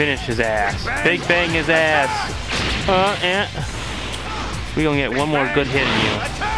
Finish his ass. Big bang his ass. Uh, eh. We gonna get one more good hit in you.